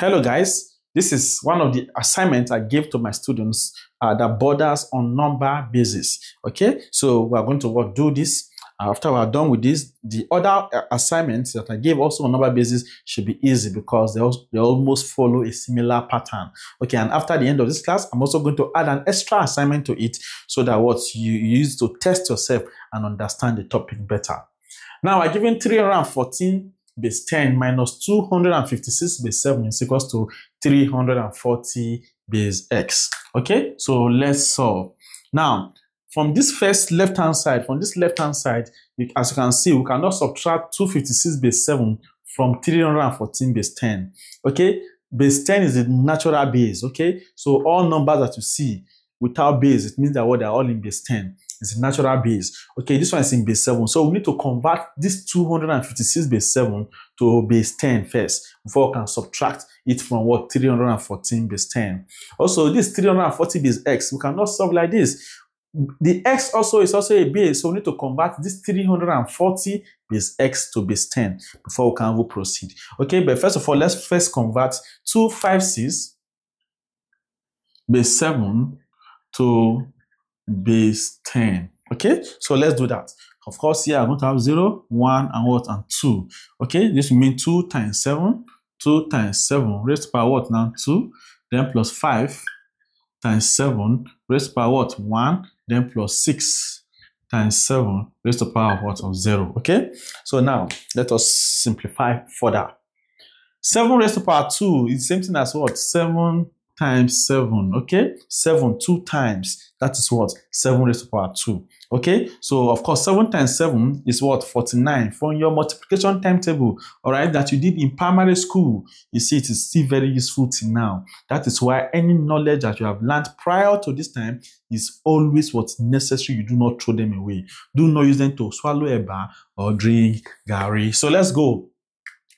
Hello guys, this is one of the assignments I gave to my students uh, that borders on number bases. Okay, so we are going to work, do this. After we are done with this, the other uh, assignments that I gave also on number bases should be easy because they, also, they almost follow a similar pattern. Okay, and after the end of this class, I'm also going to add an extra assignment to it so that what you use to test yourself and understand the topic better. Now, I'm given 314 base 10 minus 256 base 7 is equals to 340 base x. Okay, so let's solve. Now, from this first left-hand side, from this left-hand side, as you can see, we cannot subtract 256 base 7 from 314 base 10. Okay, base 10 is the natural base. Okay, so all numbers that you see without base, it means that what they're all in base 10. It's natural base. Okay, this one is in base 7. So we need to convert this 256 base 7 to base 10 first before we can subtract it from what 314 base 10. Also, this 340 base x, we cannot solve like this. The x also is also a base, so we need to convert this 340 base x to base 10 before we can proceed. Okay, but first of all, let's first convert 256 base 7 to base 10. Okay, so let's do that. Of course, here I'm going to have 0, 1, and what? And 2. Okay, this means 2 times 7. 2 times 7 raised to power what now? 2. Then plus 5 times 7 raised to power what? 1. Then plus 6 times 7 raised to power of what? Of 0. Okay, so now let us simplify further. 7 raised to power 2 is the same thing as what? 7 times 7, okay? 7 two times, that is what? 7 raised to the power 2, okay? So, of course, 7 times 7 is what? 49. From your multiplication timetable, all right, that you did in primary school, you see it is still very useful till now. That is why any knowledge that you have learned prior to this time is always what's necessary. You do not throw them away. Do not use them to swallow eba or drink garri. So, let's go.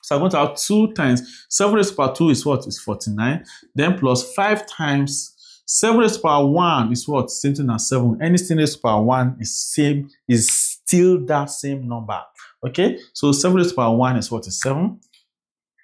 So I'm going to have 2 times 7 raised to power 2 is what? Is 49. Then plus 5 times 7 raised to power 1 is what? Same thing as 7. Anything raised to power 1 is same, is still that same number. Okay? So 7 raised to power 1 is what? Is 7.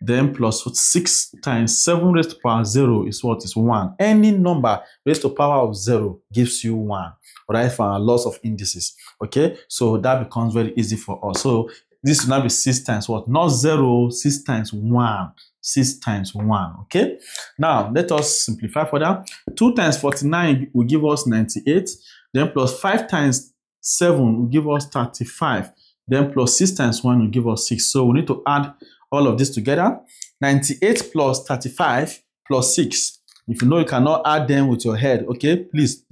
Then plus 6 times 7 raised to power 0 is what? Is 1. Any number raised to power of 0 gives you 1. Right? For our laws of indices. Okay? So that becomes very easy for us. So this will now be 6 times what? Not 0, 6 times 1. 6 times 1, okay? Now, let us simplify for that. 2 times 49 will give us 98. Then plus 5 times 7 will give us 35. Then plus 6 times 1 will give us 6. So we need to add all of this together. 98 plus 35 plus 6. If you know you cannot add them with your head, okay, please,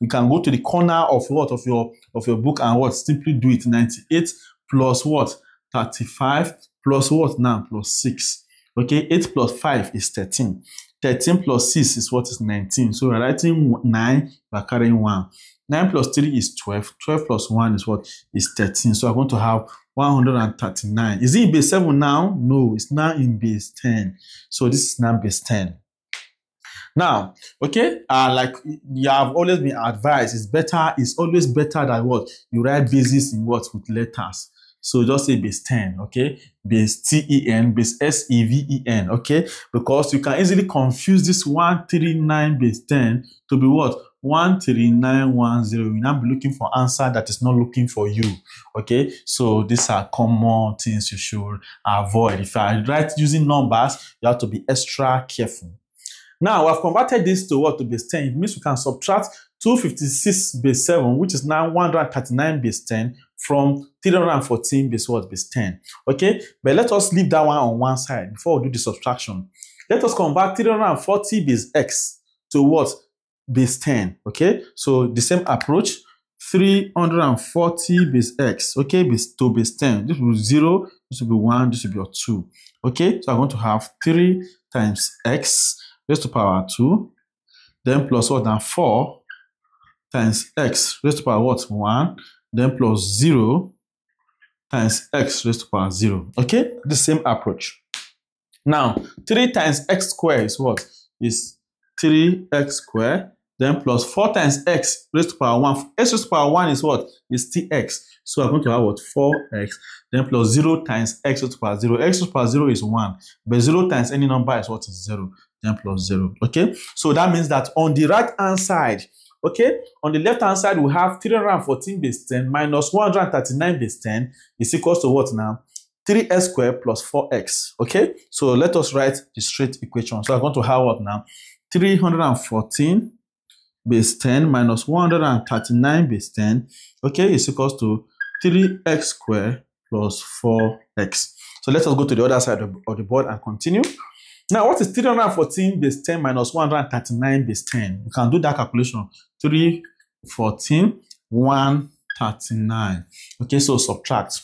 you can go to the corner of what of your of your book and what simply do it. 98 plus what? 35 plus what now? Plus 6. Okay, 8 plus 5 is 13. 13 plus 6 is what is 19. So we're writing 9, we're carrying 1. 9 plus 3 is 12. 12 plus 1 is what? Is 13. So I'm going to have 139. Is it in base 7 now? No, it's now in base 10. So this is now base 10. Now, okay, uh, like you have always been advised, it's better, it's always better than what you write bases in what with letters. So just say base 10, okay? Base T-E-N, base S-E-V-E-N, okay? Because you can easily confuse this 139 base 10 to be what? 13910. You now be looking for answer that is not looking for you, okay? So these are common things you should avoid. If I write using numbers, you have to be extra careful. Now, I've converted this to what? To base 10. It means we can subtract 256 base 7, which is now 139 base 10 from 314 base what? Base 10. Okay? But let us leave that one on one side before we do the subtraction. Let us convert 340 base x to what? Base 10. Okay? So the same approach. 340 base x. Okay? Base to base 10. This will be 0. This will be 1. This will be 2. Okay? So I'm going to have 3 times x raised to power 2. Then plus what? Now 4 times x raised to power what? 1 then plus 0 times x raised to power 0. Okay, the same approach. Now, 3 times x squared is what? Is 3x squared then plus 4 times x raised to power 1. x raised to power 1 is what? Is tx. So I'm going to have what? 4x, then plus 0 times x raised to power 0. x raised to power 0 is 1, but 0 times any number is what is 0, then plus 0. Okay? So that means that on the right hand side, okay, on the left hand side, we have 314 base 10 minus 139 base 10 is equals to what now? 3x squared plus 4x. Okay? So let us write the straight equation. So I'm going to have what now? 314 base 10 minus 139 base 10, okay, is equals to 3x squared plus 4x. So let us go to the other side of, of the board and continue. Now, what is 314 base 10 minus 139 base 10? You can do that calculation. 314, 139. Okay, so subtract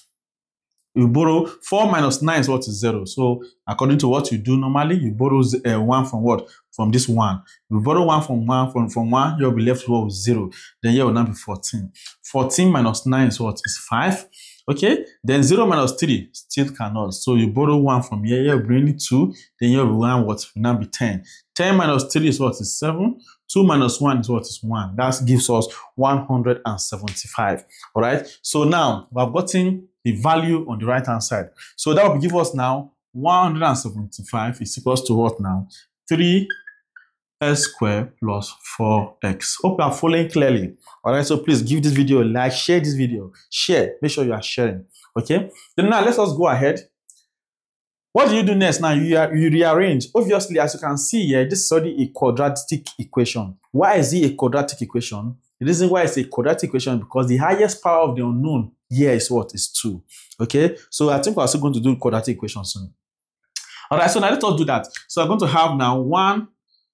you borrow 4 minus 9 is what is 0. So according to what you do normally, you borrow uh, 1 from what? From this 1. You borrow 1 from 1, from, from 1, you'll be left with 0. Then here will now be 14. 14 minus 9 is what? Is 5. Okay? Then 0 minus 3 still cannot. So you borrow 1 from here, you'll bring 2. Then you'll 1 what? Will now be 10. 10 minus 3 is what? Is 7. 2 minus 1 is what is 1. That gives us 175. All right? So now, we've gotten the value on the right hand side. So that will give us now 175 is equals to what now? 3 x squared plus 4x. Hope are following clearly. All right, so please give this video a like, share this video, share. Make sure you are sharing. Okay. Then now let's just go ahead. What do you do next? Now you, are, you rearrange. Obviously, as you can see here, this is already a quadratic equation. Why is it a quadratic equation? The reason why it's a quadratic equation because the highest power of the unknown here is what? Is 2. Okay? So I think we're still going to do quadratic equation soon. All right, so now let's do that. So I'm going to have now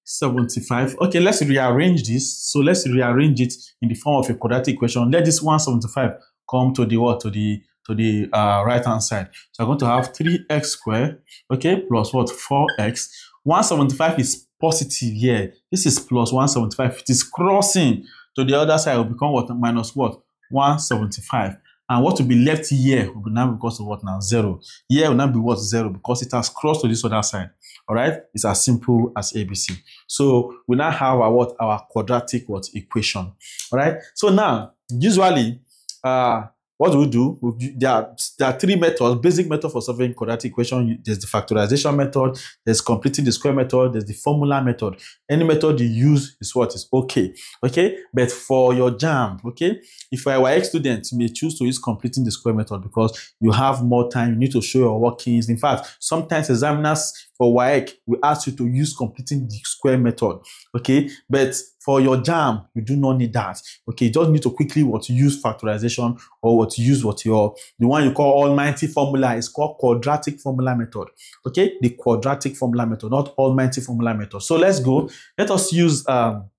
175. Okay, let's rearrange this. So let's rearrange it in the form of a quadratic equation. Let this 175 come to the what? To the to the uh, right hand side. So I'm going to have 3x squared, okay, plus what? 4x. 175 is positive here. This is plus 175. It is crossing to the other side It will become what? Minus what? 175. And what will be left here will be now because of what now? Zero. Here will now be what? Zero because it has crossed to this other side. All right. It's as simple as ABC. So we now have our what? Our quadratic what? Equation. All right. So now, usually, uh, what do we do? There are, there are three methods, basic method for solving quadratic equation. There's the factorization method, there's completing the square method, there's the formula method. Any method you use is what is okay. Okay, but for your JAMB, okay, if I were ex student, may choose to use completing the square method because you have more time, you need to show your workings. In fact, sometimes examiners for WAEC, we ask you to use completing the square method. Okay, but for your JAMB, you do not need that. Okay, you just need to quickly what use factorization or what use what your the one you call almighty formula is called quadratic formula method. Okay, the quadratic formula method, not almighty formula method. So let's go. Let us use um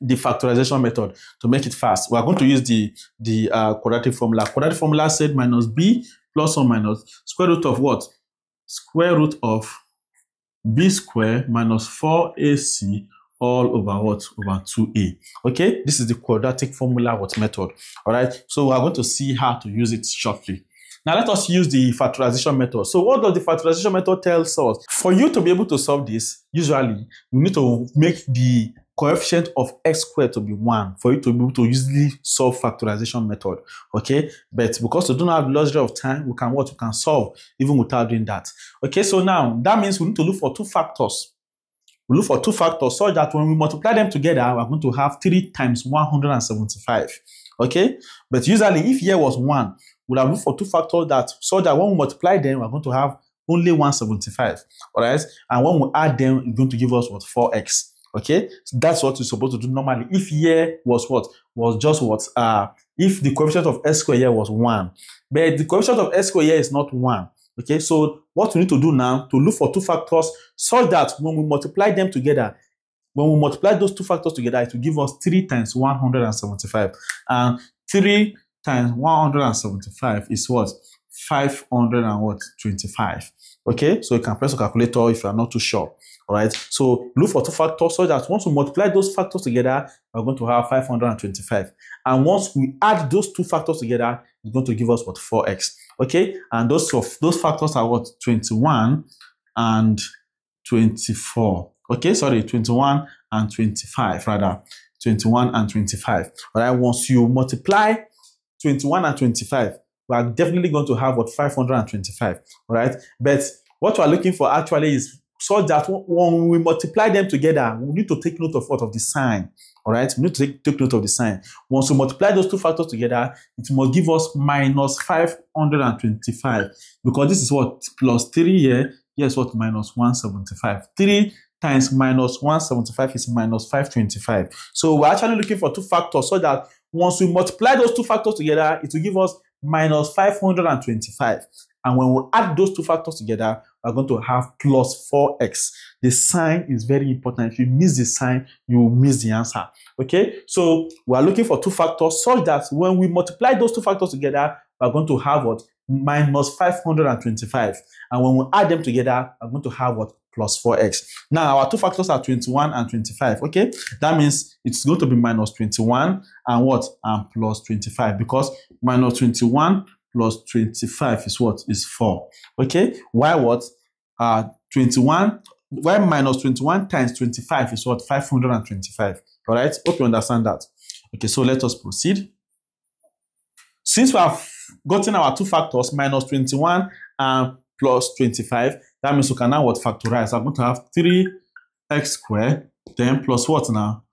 the factorization method to make it fast. We are going to use the the uh, quadratic formula. Quadratic formula said minus b plus or minus square root of what? Square root of b square minus 4ac all over what? Over 2a. Okay, this is the quadratic formula what method. All right, so we are going to see how to use it shortly. Now let us use the factorization method. So what does the factorization method tell us? For you to be able to solve this, usually you need to make the coefficient of x squared to be 1 for you to be able to easily solve factorization method. Okay, but because we don't have luxury of time, we can what? We can solve even without doing that. Okay, so now that means we need to look for two factors. We look for two factors so that when we multiply them together, we're going to have 3 times 175. Okay, but usually if here was 1, we'll have looked for two factors that so that when we multiply them, we're going to have only 175. All right, and when we add them, it's going to give us what 4x. Okay, so that's what you're supposed to do normally. If here was what was just what uh if the coefficient of s square here was one, but the coefficient of s square here is not one. Okay, so what we need to do now to look for two factors so that when we multiply them together, when we multiply those two factors together, it will give us 3 times 175. And 3 times 175 is what? 525. Okay, so you can press a calculator if you are not too sure. All right, so look for two factors so that once we multiply those factors together, we're going to have 525. And once we add those two factors together, it's going to give us what 4x. Okay, and those of those factors are what 21 and 24. Okay, sorry, 21 and 25, rather. 21 and 25. All right, once you multiply 21 and 25, we are definitely going to have what 525. All right, but what we are looking for actually is so that when we multiply them together, we need to take note of what of the sign. All right, we need to take, take note of the sign. Once we multiply those two factors together, it must give us minus 525 because this is what plus 3 here. Yes, what minus 175. 3 times minus 175 is minus 525. So we're actually looking for two factors so that once we multiply those two factors together, it will give us minus 525. And when we add those two factors together, we're going to have plus 4x. The sign is very important. If you miss the sign, you miss the answer. Okay, so we are looking for two factors so that when we multiply those two factors together, we're going to have what? Minus 525. And when we add them together, we're going to have what? Plus 4x. Now, our two factors are 21 and 25. Okay, that means it's going to be minus 21 and what? And plus 25 because minus 21 plus 25 is what? Is 4. Okay? Why what? Uh, 21, why minus 21 times 25 is what? 525. All right? Hope you understand that. Okay, so let us proceed. Since we have gotten our two factors, minus 21 and plus 25, that means we can now what? Factorize. I'm going to have 3x squared, then plus what now?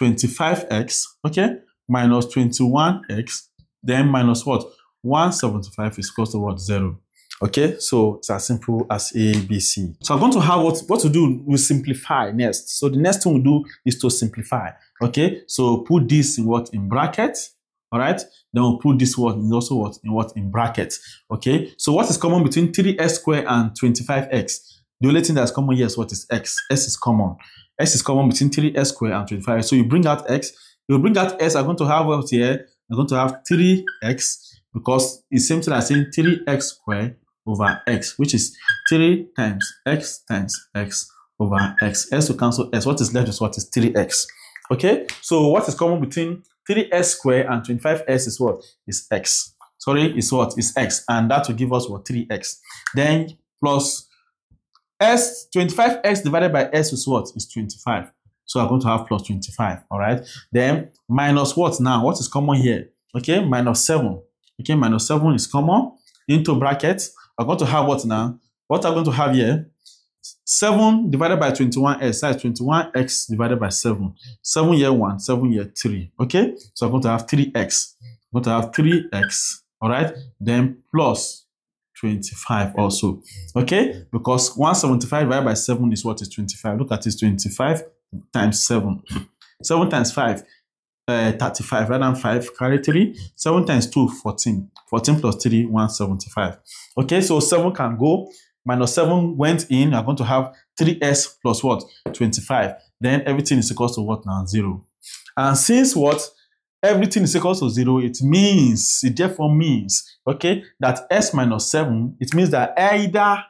25x, okay? Minus 21x, then minus what? 175 is equal to what? 0. Okay, so it's as simple as A, B, C. So I'm going to have what, what to do, we simplify next. So the next thing we do is to simplify. Okay, so put this in what? In brackets. All right, then we'll put this word in also what? In what? In brackets. Okay, so what is common between 3x squared and 25x? The only thing that's common here is what is x. s is common. s is common between 3x squared and 25. So you bring out x, you bring out s, I'm going to have what here? I'm going to have 3x because same thing as saying 3x squared over x, which is 3 times x times x over x. s will cancel s. What is left is what is 3x. Okay, so what is common between 3x squared and 25s is what? Is x. Sorry, is what? Is x. And that will give us what? 3x. Then plus s, 25x divided by s is what? Is 25. So I'm going to have plus 25. All right. Then minus what now? What is common here? Okay, minus 7. Okay, minus 7 is common. Into brackets, we're going to have what now? What I'm going to have here? 7 divided by 21x, that is 21x divided by 7. 7 year 1, 7 year 3. Okay, so I'm going to have 3x. I'm going to have 3x, all right? Then plus 25 also. Okay, because 175 divided by 7 is what is 25. Look at this 25 times 7. 7 times 5 uh, 35 rather than 5 carry 3 7 times 2 14 14 plus 3 175 okay so 7 can go. Minus 7 went in. You're going to have 3s plus what? 25 then everything is equal to what? Now 0 and since what? Everything is equal to 0 it means it therefore means okay that s minus 7 it means that either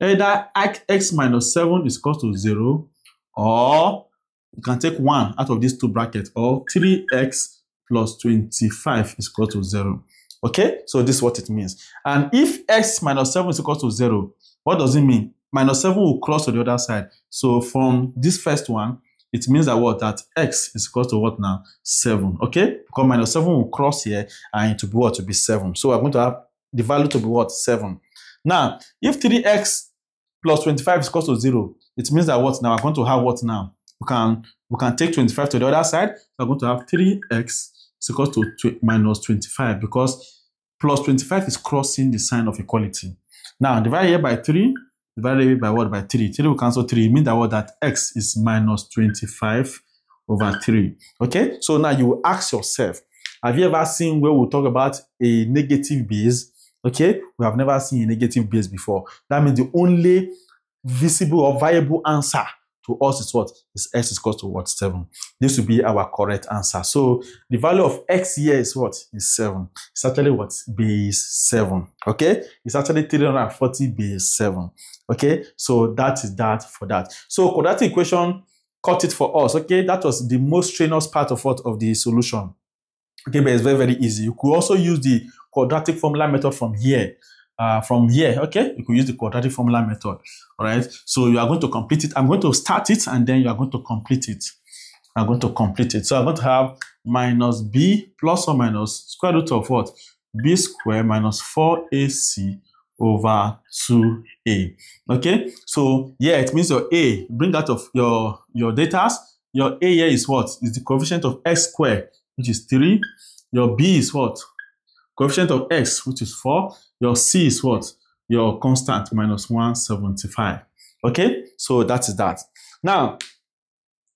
either x minus 7 is equal to 0 or you can take 1 out of these two brackets or 3x plus 25 is equal to 0. Okay, so this is what it means. And if x minus 7 is equal to 0, what does it mean? Minus 7 will cross to the other side. So from this first one, it means that what? That x is equal to what now? 7. Okay, because minus 7 will cross here and it will be what? To be 7. So we're going to have the value to be what? 7. Now, if 3x plus 25 is equal to 0, it means that what now? We're going to have what now? We can we can take 25 to the other side. So I'm going to have 3x is equal to tw minus 25 because plus 25 is crossing the sign of equality. Now divide here by 3, divided by what? By 3. 3 will cancel 3. It means that what? That x is minus 25 over 3. Okay? So now you ask yourself, have you ever seen where we talk about a negative base? Okay? We have never seen a negative base before. That means the only visible or viable answer to us is what? Is x is equal to what? 7. This will be our correct answer. So the value of x here is what? Is 7. It's actually what? Base 7. Okay? It's actually 340 base 7. Okay? So that is that for that. So quadratic equation cut it for us. Okay? That was the most strenuous part of what? Of the solution. Okay, but it's very, very easy. You could also use the quadratic formula method from here uh, from here, okay? You could use the quadratic formula method, all right? So you are going to complete it. I'm going to start it and then you are going to complete it. I'm going to complete it. So I'm going to have minus b plus or minus square root of what? b square minus 4ac over 2a. Okay, so yeah, it means your a, bring out of your, your data. Your a here is what? Is the coefficient of x squared, which is 3. Your b is what? Coefficient of x, which is 4. Your c is what? Your constant minus 175. Okay, so that is that. Now,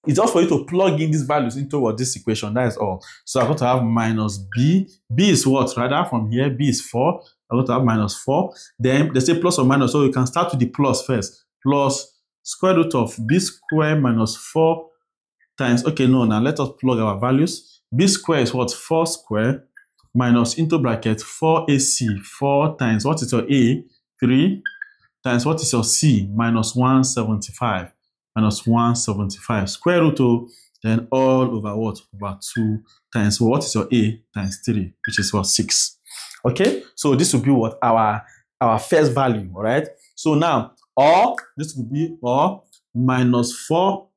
it's just for you to plug in these values into what this equation, that is all. So I'm going to have minus b. b is what? Rather, from here, b is 4. I'm going to have minus 4. Then they say plus or minus, so you can start with the plus first. Plus square root of b square minus 4 times, okay, no, now let us plug our values. b square is what? 4 square minus into bracket 4ac, 4 times, what is your a? 3 times what is your c? Minus 175 minus 175 square root of then all over what? Over 2 times. What is your a times 3 which is what 6 okay? So this will be what? Our our first value all right so now or this will be or minus 4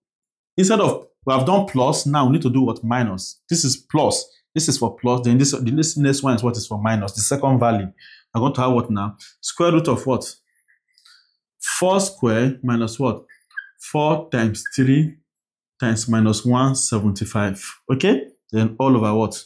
instead of we have done plus now we need to do what? Minus. This is plus this is for plus then this next one is what is for minus the second value i'm going to have what now square root of what 4 square minus what 4 times 3 times minus 175. Okay? Then all over what?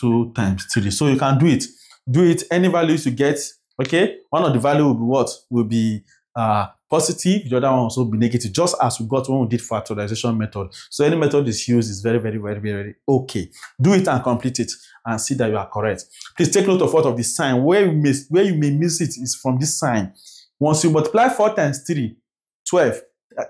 2 times 3. So you can do it. Do it. Any values you get, okay? One of the value will be what? Will be uh, positive. The other one also be negative, just as we got when we did factorization method. So any method is used is very, very, very, very okay. Do it and complete it and see that you are correct. Please take note of what of the sign. Where you may, where you may miss it is from this sign. Once you multiply 4 times 3, 12,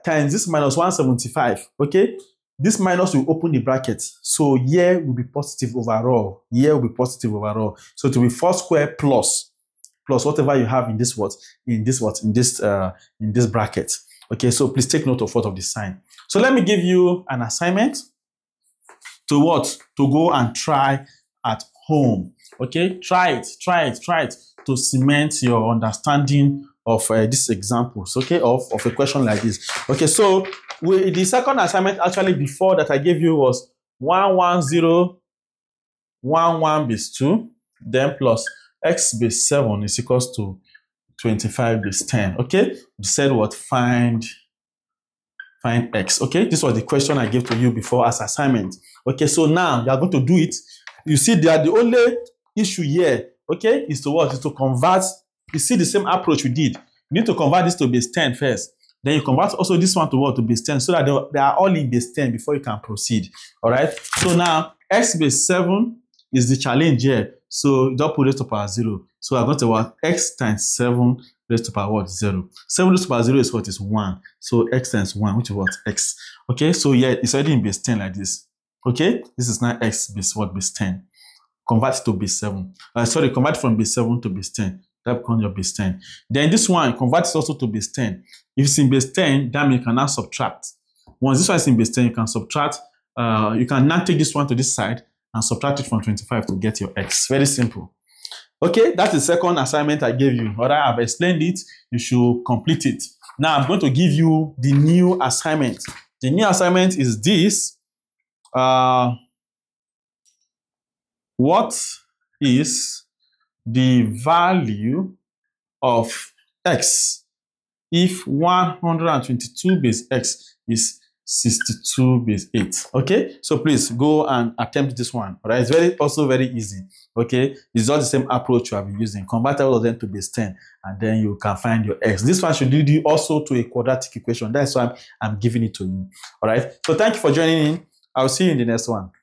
times this minus 175, okay? This minus will open the bracket. So here will be positive overall. Here will be positive overall. So it will be 4 square plus, plus whatever you have in this what, in this what, in this, uh, in this bracket. Okay, so please take note of what of the sign. So let me give you an assignment to what? To go and try at home. Okay, try it, try it, try it to cement your understanding of uh, these examples, okay, of, of a question like this. Okay, so we, the second assignment actually before that I gave you was 110, 11 base 2, then plus x base 7 is equals to 25 base 10, okay? We said what? Find, find x, okay? This was the question I gave to you before as assignment. Okay, so now you are going to do it. You see, they are the only issue here, okay, is to what? Is to convert you see the same approach we did. You need to convert this to base 10 first. Then you convert also this one to what? To base 10 so that they are all in base 10 before you can proceed. All right. So now x base 7 is the challenge here. So put raised to power 0. So I got to what? x times 7 raised to power what? 0. 7 raised to power 0 is what? Is 1. So x times 1, which is what? x. Okay. So yeah, it's already in base 10 like this. Okay. This is now x base what? Base 10. Convert to base 7. Uh, sorry, convert from base 7 to base 10. That becomes your base 10. Then this one converts also to base 10. If it's in base 10, that means you can now subtract. Once this one is in base 10, you can subtract, uh, you can now take this one to this side and subtract it from 25 to get your x. Very simple. Okay, that's the second assignment I gave you. Or I have explained it, you should complete it. Now I'm going to give you the new assignment. The new assignment is this. Uh, what is the value of x if 122 base x is 62 base 8 okay? So please go and attempt this one. All right? It's very also very easy. Okay? It's all the same approach you have been using. Convert all of them to base 10 and then you can find your x. This one should lead you also to a quadratic equation. That's why i'm, I'm giving it to you. All right? So thank you for joining in. I'll see you in the next one